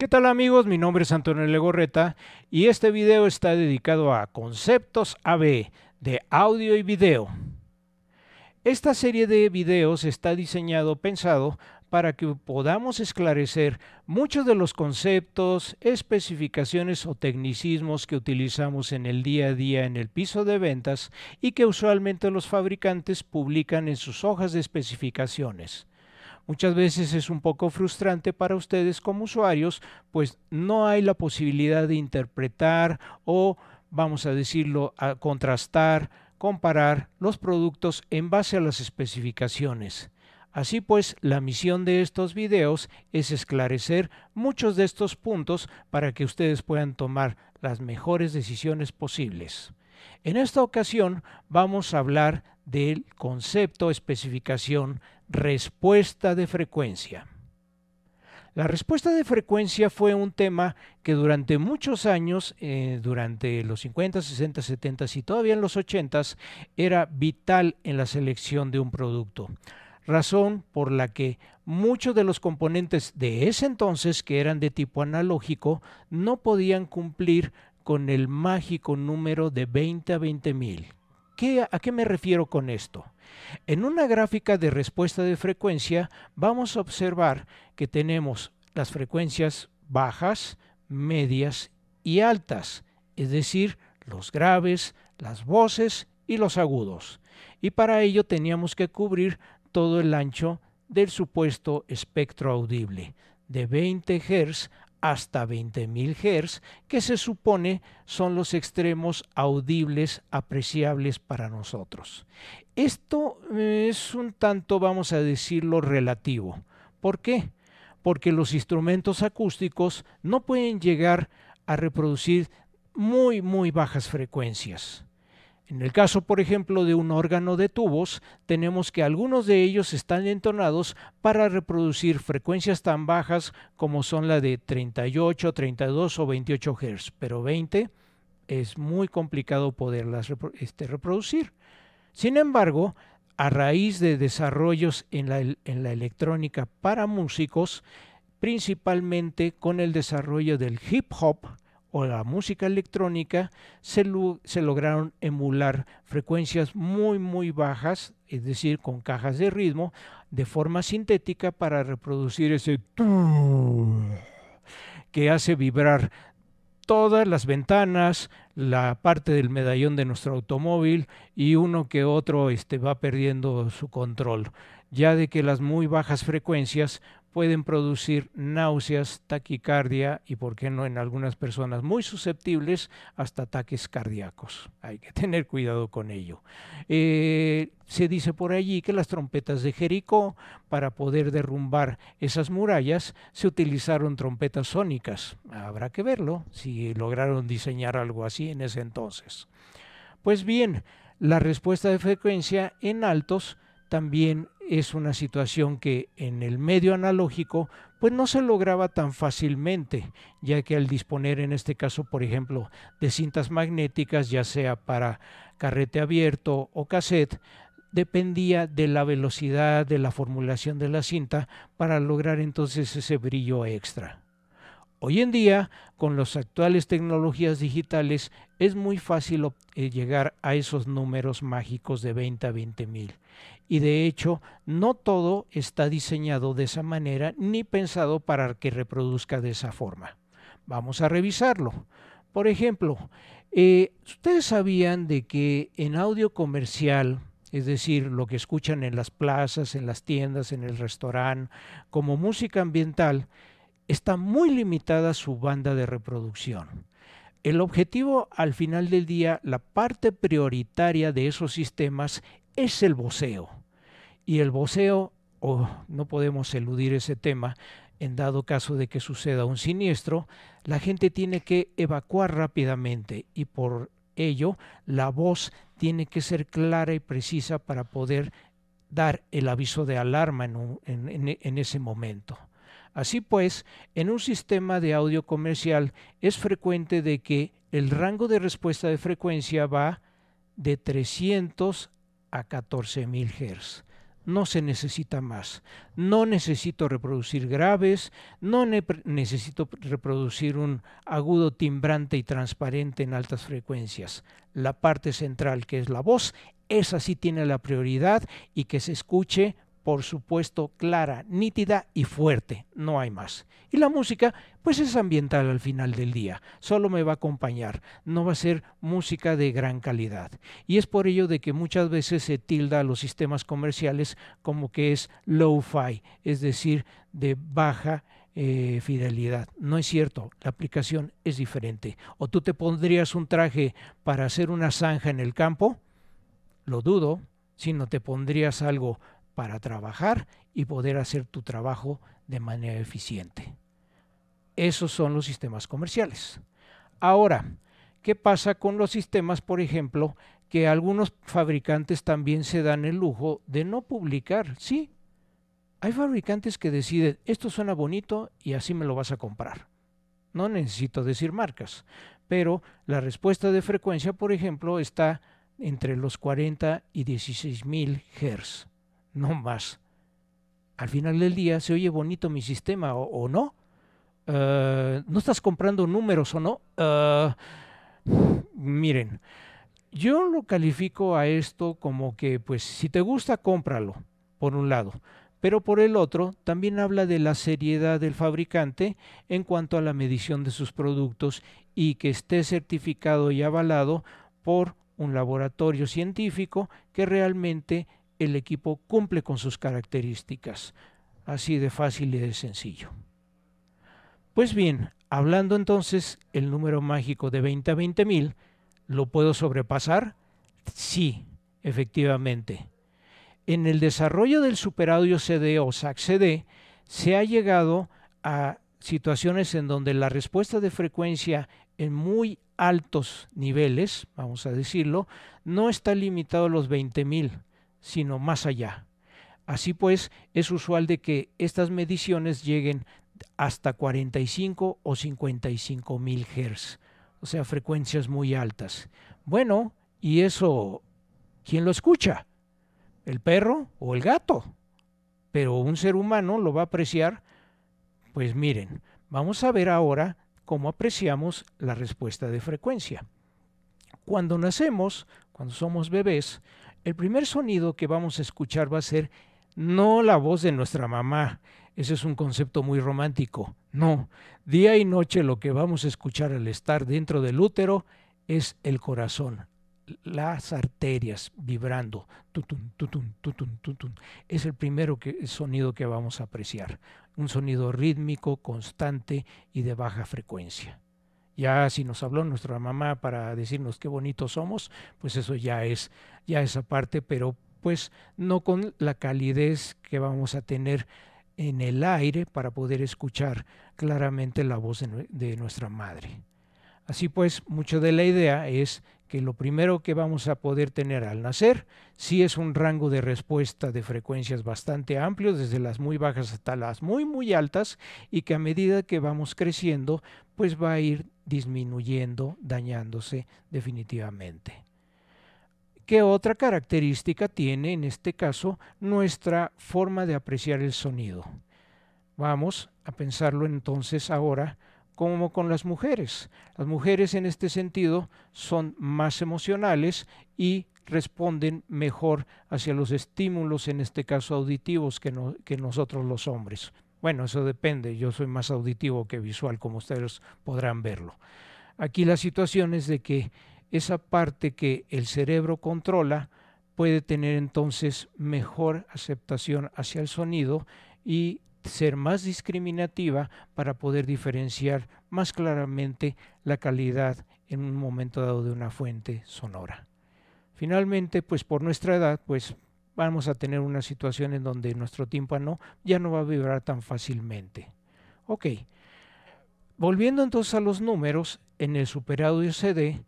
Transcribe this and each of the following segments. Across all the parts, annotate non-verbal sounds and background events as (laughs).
¿Qué tal amigos? Mi nombre es Antonio Legorreta y este video está dedicado a conceptos AB de audio y video. Esta serie de videos está diseñado, pensado para que podamos esclarecer muchos de los conceptos, especificaciones o tecnicismos que utilizamos en el día a día en el piso de ventas y que usualmente los fabricantes publican en sus hojas de especificaciones. Muchas veces es un poco frustrante para ustedes como usuarios, pues no hay la posibilidad de interpretar o, vamos a decirlo, a contrastar, comparar los productos en base a las especificaciones. Así pues, la misión de estos videos es esclarecer muchos de estos puntos para que ustedes puedan tomar las mejores decisiones posibles. En esta ocasión vamos a hablar del concepto especificación respuesta de frecuencia. La respuesta de frecuencia fue un tema que durante muchos años, eh, durante los 50, 60, 70 y todavía en los 80, era vital en la selección de un producto razón por la que muchos de los componentes de ese entonces, que eran de tipo analógico, no podían cumplir con el mágico número de 20 a 20 mil. ¿A qué me refiero con esto? En una gráfica de respuesta de frecuencia vamos a observar que tenemos las frecuencias bajas, medias y altas, es decir, los graves, las voces y los agudos. Y para ello teníamos que cubrir todo el ancho del supuesto espectro audible, de 20 Hz hasta 20.000 Hz, que se supone son los extremos audibles apreciables para nosotros. Esto eh, es un tanto, vamos a decirlo, relativo. ¿Por qué? Porque los instrumentos acústicos no pueden llegar a reproducir muy, muy bajas frecuencias. En el caso, por ejemplo, de un órgano de tubos, tenemos que algunos de ellos están entonados para reproducir frecuencias tan bajas como son la de 38, 32 o 28 Hz, pero 20 es muy complicado poderlas este, reproducir. Sin embargo, a raíz de desarrollos en la, en la electrónica para músicos, principalmente con el desarrollo del hip hop, o la música electrónica se, lograron emular frecuencias muy muy bajas, es decir, con cajas de ritmo, de forma sintética para reproducir ese que hace vibrar todas las ventanas, la parte del medallón de nuestro automóvil y uno que otro este, va perdiendo su control, ya de que las muy bajas frecuencias pueden producir náuseas, taquicardia y, por qué no, en algunas personas muy susceptibles, hasta ataques cardíacos. Hay que (laughs) tener cuidado con ello. Eh, se dice por allí que las trompetas de Jericó, para poder derrumbar esas murallas, se utilizaron trompetas sónicas. Habrá que verlo si lograron diseñar algo así en ese entonces. Pues bien, la respuesta de frecuencia en altos también es una situación que en el medio analógico pues no se lograba tan fácilmente, ya que al disponer en este caso, por ejemplo, de cintas magnéticas, ya sea para carrete abierto o cassette, dependía de la velocidad de la formulación de la cinta para lograr entonces ese brillo extra. Hoy en día, con las actuales tecnologías digitales, es muy fácil eh, llegar a esos números mágicos de 20 a 20 mil. Y de hecho, no todo está diseñado de esa manera ni pensado para que reproduzca de esa forma. Vamos a revisarlo. Por ejemplo, eh, ¿ustedes sabían de que en audio comercial, es decir, lo que escuchan en las plazas, en las tiendas, en el restaurante, como música ambiental, está muy limitada su banda de reproducción. El objetivo al final del día, la parte prioritaria de esos sistemas es el voceo. Y el voceo, oh, no podemos eludir ese tema, en dado caso de que suceda un siniestro, la gente tiene que evacuar rápidamente y por ello la voz tiene que ser clara y precisa para poder dar el aviso de alarma en ese momento. Así pues, en un sistema de audio comercial es frecuente de que el rango de respuesta de frecuencia va de 300 a 14.000 Hz. No se necesita más. No necesito reproducir graves, no necesito reproducir un agudo timbrante y transparente en altas frecuencias. La parte central, que es la voz, esa sí tiene la prioridad y que se escuche por supuesto, clara, nítida y fuerte, no hay más. Y la música, pues es ambiental al final del día, solo me va a acompañar, no va a ser música de gran calidad. Y es por ello de que muchas veces se tilda a los sistemas comerciales como que es low-fi, es decir, de baja eh, fidelidad. No es cierto, la aplicación es diferente. O tú te pondrías un traje para hacer una zanja en el campo, lo dudo, sino te pondrías algo para trabajar y poder hacer tu trabajo de manera eficiente. Esos son los sistemas comerciales. Ahora, ¿qué pasa con los sistemas, por ejemplo, que algunos fabricantes también se dan el lujo de no publicar? Sí, hay fabricantes que deciden, esto suena bonito y así me lo vas a comprar. No necesito decir marcas, pero la respuesta de frecuencia, por ejemplo, está entre los 40 y 16 mil Hz no más. Al final del día se oye bonito mi sistema o, no. Eh, ¿No estás comprando números o no? Eh, miren, yo lo califico a esto como que, pues, si te gusta, cómpralo, por un lado. Pero por el otro, también habla de la seriedad del fabricante en cuanto a la medición de sus productos y que esté certificado y avalado por un laboratorio científico que realmente el equipo cumple con sus características. Así de fácil y de sencillo. Pues bien, hablando entonces el número mágico de 20 a 20 mil, ¿lo puedo sobrepasar? Sí, efectivamente. En el desarrollo del superaudio CD o SAC-CD se ha llegado a situaciones en donde la respuesta de frecuencia en muy altos niveles, vamos a decirlo, no está limitado a los 20.000, sino más allá. Así pues, es usual de que estas mediciones lleguen hasta 45 o 55 mil Hz, o sea, frecuencias muy altas. Bueno, ¿y eso quién lo escucha? ¿El perro o el gato? Pero un ser humano lo va a apreciar. Pues miren, vamos a ver ahora cómo apreciamos la respuesta de frecuencia. Cuando nacemos, cuando somos bebés, el primer sonido que vamos a escuchar va a ser no la voz de nuestra mamá, ese es un concepto muy romántico, no, día y noche lo que vamos a escuchar al estar dentro del útero es el corazón, las arterias vibrando, tutun, tutun, tutun, tutun. es el primero que, sonido que vamos a apreciar, un sonido rítmico, constante y de baja frecuencia. Ya si nos habló nuestra mamá para decirnos qué bonitos somos, pues eso ya es ya esa parte, pero pues no con la calidez que vamos a tener en el aire para poder escuchar claramente la voz de, de nuestra madre. Así pues, mucho de la idea es que lo primero que vamos a poder tener al nacer sí es un rango de respuesta de frecuencias bastante amplio, desde las muy bajas hasta las muy muy altas, y que a medida que vamos creciendo, pues va a ir disminuyendo, dañándose definitivamente. ¿Qué otra característica tiene en este caso nuestra forma de apreciar el sonido? Vamos a pensarlo entonces ahora como con las mujeres. Las mujeres en este sentido son más emocionales y responden mejor hacia los estímulos, en este caso auditivos, que, nosotros los hombres. Bueno, eso depende, yo soy más auditivo que visual, como ustedes podrán verlo. Aquí la situación es de que esa parte que el cerebro controla puede tener entonces mejor aceptación hacia el sonido y ser más discriminativa para poder diferenciar más claramente la calidad en un momento dado de una fuente sonora. Finalmente, pues por nuestra edad, pues vamos a tener una situación en donde nuestro tímpano ya no va a vibrar tan fácilmente. Ok, volviendo entonces a los números, en el superaudio CD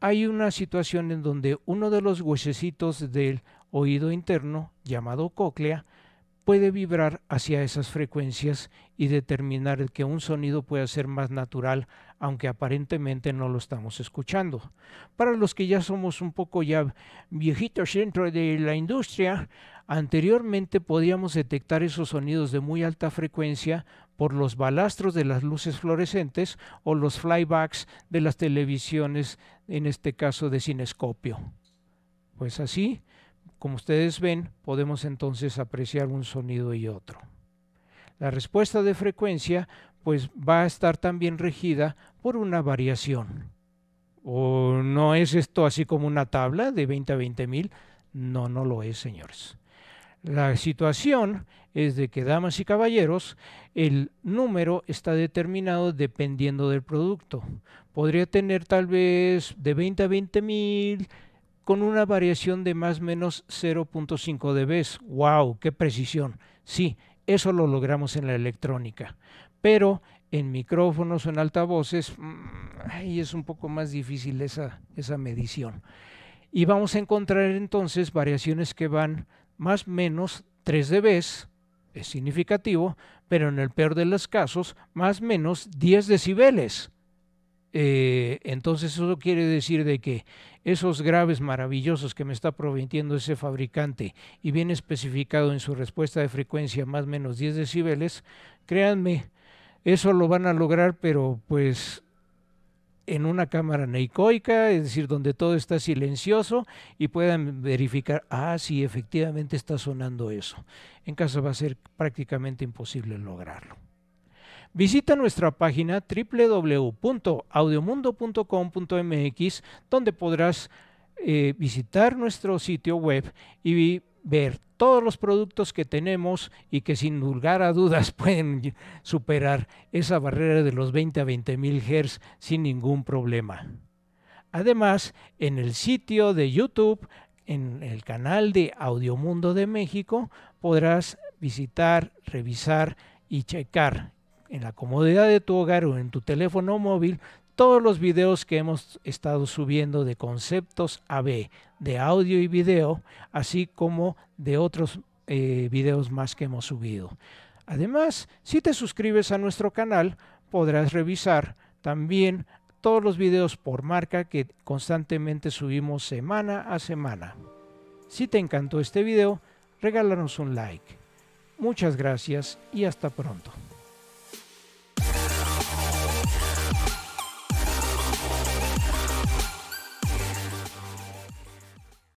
hay una situación en donde uno de los huesecitos del oído interno, llamado cóclea, puede vibrar hacia esas frecuencias y determinar que un sonido pueda ser más natural, aunque aparentemente no lo estamos escuchando. Para los que ya somos un poco ya viejitos dentro de la industria, Anteriormente podíamos detectar esos sonidos de muy alta frecuencia por los balastros de las luces fluorescentes o los flybacks de las televisiones, en este caso de cinescopio. Pues así, como ustedes ven, podemos entonces apreciar un sonido y otro. La respuesta de frecuencia pues va a estar también regida por una variación. ¿O no es esto así como una tabla de 20 a 20 mil? No, no lo es, señores. La situación es de que, damas y caballeros, el número está determinado dependiendo del producto. Podría tener tal vez de 20 a 20 mil con una variación de más o menos 0.5 dB. ¡Wow! ¡Qué precisión! Sí, eso lo logramos en la electrónica. Pero en micrófonos o en altavoces, ahí es un poco más difícil esa, esa medición. Y vamos a encontrar entonces variaciones que van más o menos 3 dB, es significativo, pero en el peor de los casos, más o menos 10 decibeles. Eh, entonces eso quiere decir de que esos graves maravillosos que me está prometiendo ese fabricante y bien especificado en su respuesta de frecuencia más o menos 10 decibeles, créanme, eso lo van a lograr, pero pues en una cámara neicoica, es decir, donde todo está silencioso y puedan verificar, ah, sí, efectivamente está sonando eso. En caso va a ser prácticamente imposible lograrlo. Visita nuestra página www.audiomundo.com.mx donde podrás eh, visitar nuestro sitio web y ver todos los productos que tenemos y que sin lugar a dudas (laughs) pueden superar esa barrera de los 20 a 20 mil Hz sin ningún problema. Además, en el sitio de YouTube, en el canal de Audiomundo de México, podrás visitar, revisar y checar en la comodidad de tu hogar o en tu teléfono móvil todos los videos que hemos estado subiendo de conceptos AB, de audio y video, así como de otros eh, videos más que hemos subido. Además, si te suscribes a nuestro canal, podrás revisar también todos los videos por marca que constantemente subimos semana a semana. Si te encantó este video, regálanos un like. Muchas gracias y hasta pronto.